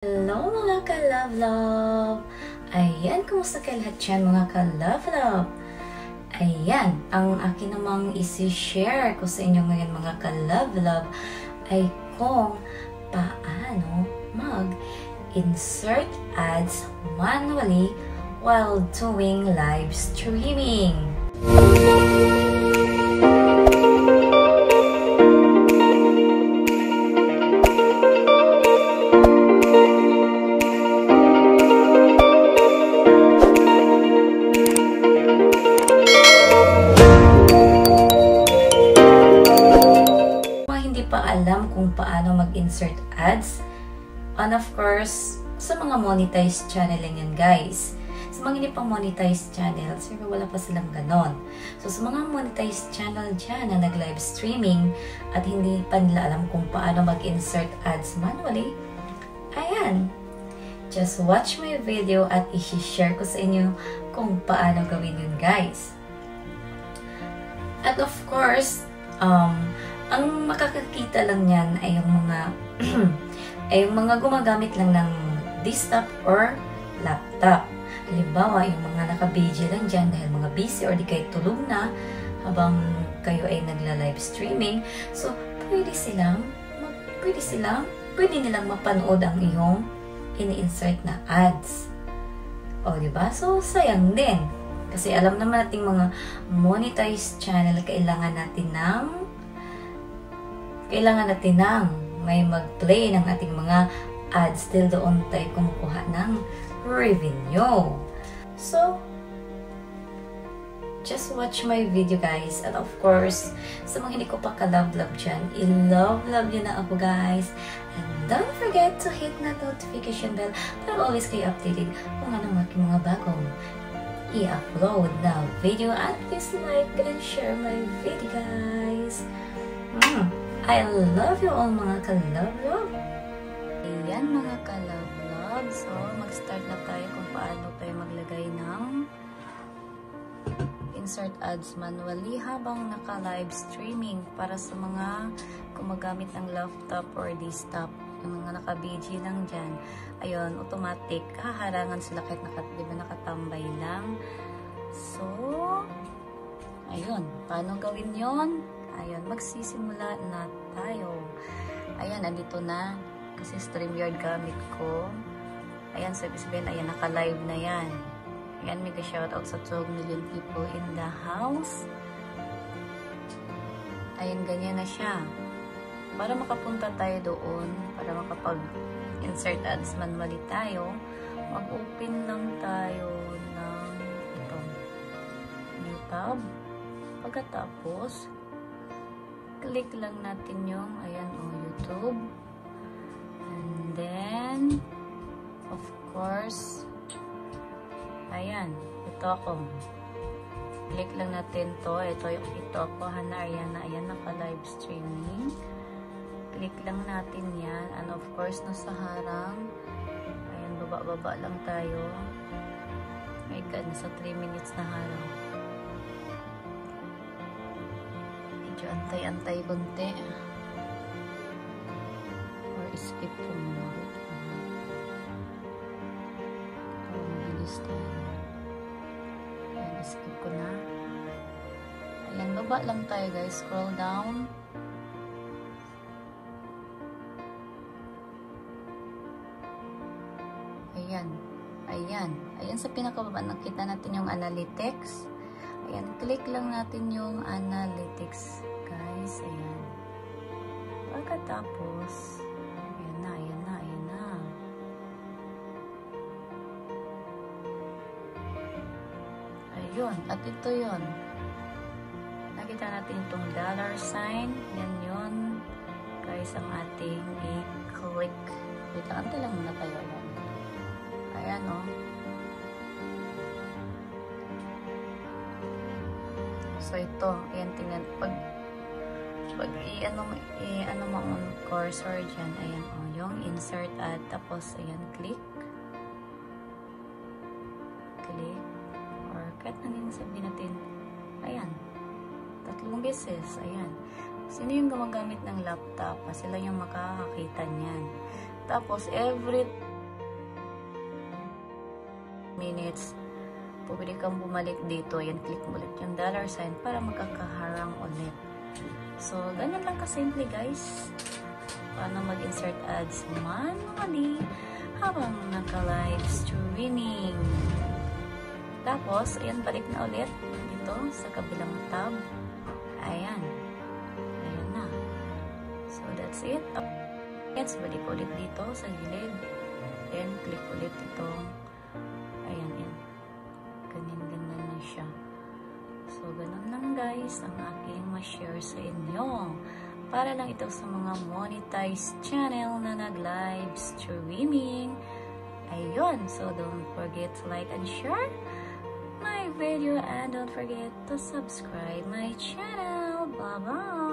Hello mga ka-love-love! Ayan, kumusta kayo lahat dyan mga ka-love-love? Ayan, ang akin namang isi-share ko sa inyo ngayon mga ka-love-love ay kung paano mag-insert ads manually while doing live streaming. mga mag-insert ads, and of course, sa mga monetized channel lang yan guys. Sa mga hindi pang monetized channel, siguro wala pa silang ganon. So sa mga monetized channel dyan na nag-live streaming at hindi pa nila alam kung paano mag-insert ads manually, ayan, just watch my video at i-share ko sa inyo kung paano gawin yun guys. At of course, um, ang makakakita lang niyan ay yung mga ay yung mga gumagamit lang ng desktop or laptop. Halimbawa, yung mga naka-BG lang dyan dahil mga busy or di kayo tulog na habang kayo ay nagla-live streaming. So, pwede silang, pwede silang, pwede nilang mapanood ang iyong ini-insert na ads. O, di ba? So, sayang din. Kasi alam naman nating mga monetized channel, kailangan natin ng kailangan natin ng may mag-play ng ating mga ads till doon tayo kumukuha ng revenue. So, just watch my video guys. And of course, sa mga hindi ko pa ka-love-love dyan, i-love-love nyo na ako guys. And don't forget to hit na notification bell para always kayo updated kung anong aking mga bagong i-upload na video. And please like and share my video guys. Mm. I love you all mga ka-love-love. Ayan mga ka-love-love. So, mag-start na tayo kung paano tayo maglagay ng insert ads manually habang naka-live streaming para sa mga gumagamit ng laptop or desktop. Yung mga naka-BG lang dyan. Ayun, automatic. Haharangan sila kahit naka, di ba, nakatambay lang. So, ayun. Paano gawin yon? Ayun, magsisimula na tayo. Ayan, andito na. Kasi StreamYard gamit ko. Ayan, sabi sabihin, ayan, naka-live na yan. Ayan, mega shoutout sa 12 million people in the house. Ayan, ganyan na siya. Para makapunta tayo doon, para makapag-insert ads manually tayo, mag-open lang tayo ng ito, new tab. Pagkatapos, click lang natin yung, ayan, o, oh, YouTube. And then, of course, ayan, ito ako. Click lang natin to. Ito, ito ako, Hana Ariana. Ayan, naka-live streaming. Click lang natin yan. And of course, nasa harang. Ayan, baba-baba lang tayo. My God, nasa 3 minutes na harang. Medyo antay-antay konti. Or skip ko muna. Para mabilis tayo. Ayan, skip ko na. Ayan, baba lang tayo guys. Scroll down. Ayan. Ayan. Ayan sa pinakababa, nakita natin yung analytics. Ayan, click lang natin yung analytics. Guys, ayan. Pagkatapos, ayan na, ayan na, ayan na. Ayun, at ito yon. Nakita natin itong dollar sign. Yan yon. Guys, ang ating i-click. Wait antay lang muna tayo. Ayan, o. Oh. So, ito. Ayan, tingnan. Pag, pag i-ano i-ano mo ang cursor dyan. Ayan, o. Oh, yung insert at tapos, ayan, click. Click. Or, kahit na din sabihin natin, ayan. Tatlong beses. Ayan. Sino yung gumagamit ng laptop? Sila yung makakakita niyan. Tapos, every minutes, pwede kang bumalik dito. Yan, click ulit yung dollar sign para magkakaharang ulit. So, ganyan lang kasimple guys. Paano mag-insert ads manually habang naka-live streaming. Tapos, ayan, balik na ulit dito sa kabilang tab. Ayan. Ayan na. So, that's it. Yes, balik ulit dito sa gilid. Then, click ulit ito. Ayan, yan. Ganyan-ganyan na siya. So, ganun guys ang aking ma-share sa inyo. Para lang ito sa mga monetized channel na nag-live streaming. Ayun. So, don't forget to like and share my video and don't forget to subscribe my channel. Bye-bye!